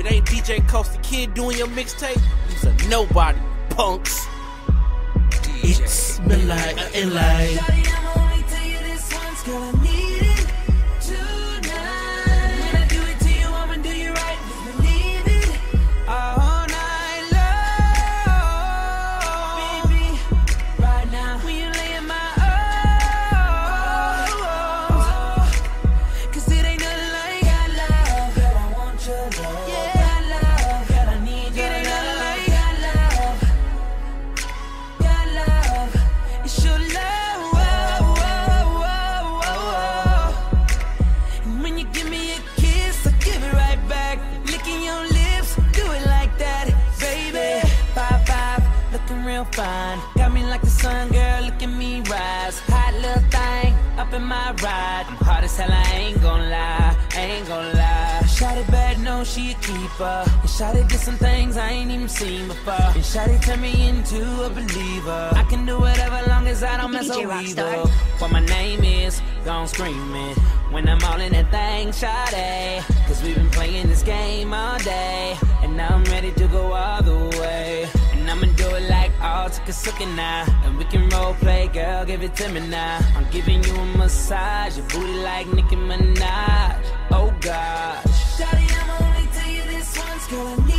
it ain't DJ Cos the Kid doing your mixtape, he's a nobody, punks. It's me like a like. Up in my ride. I'm hard as hell, I ain't gon' lie, I ain't gon' lie. Shot it bad, no, she a keeper. And shot it did some things I ain't even seen before. And shot it turned me into a believer. I can do whatever long as I don't mess DJ with Rockstar. evil. What my name is, gon' screaming. When I'm all in that thing, shot Cause we've been playing this game all day. And now I'm ready to go all the way. All Takasuka now. And we can role play, girl, give it to me now. I'm giving you a massage, your booty like Nicki Minaj. Oh gosh. Shawty, I'ma only tell you this once, girl,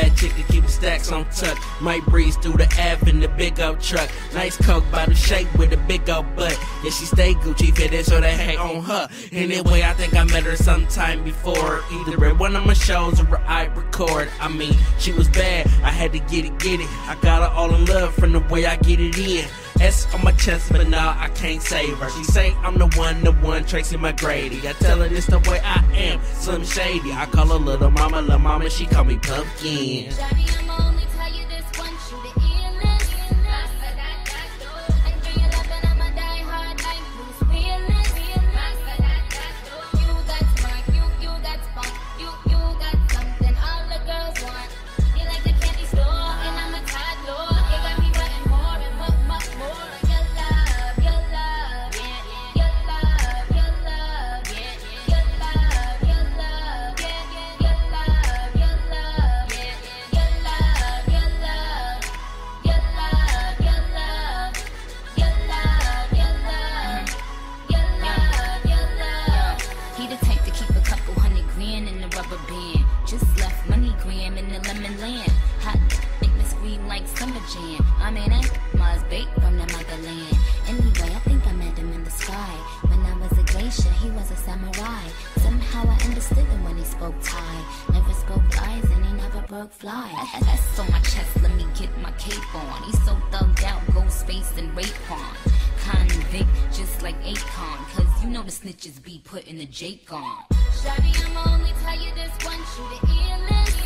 bad to keep the stacks on tuck. Might breeze through the Ave in the big old truck. Nice coke bottle shape with a big old butt. Yeah, she stay Gucci fitted, so they hate on her. Anyway, I think I met her sometime before. Either at one of my shows or I record. I mean, she was bad. I had to get it, get it. I got her all in love from the way I get it in. S on my chest, but now I can't save her. She say I'm the one, the one, Tracy McGrady. I tell her this the way I am, Slim Shady. I call her little mama, little mama, she call me Pumpkin. Shawty, I mean, I Mars bait from the motherland. Anyway, I think I met him in the sky. When I was a glacier, he was a samurai. Somehow I understood him when he spoke Thai. Never spoke eyes and he never broke fly. That's on my chest, let me get my cape on. He's so thugged out, go space and rape on. Convict, just like Akon. Cause you know the snitches be putting the Jake on. Shawty, I'ma only tell you this once, you the illest.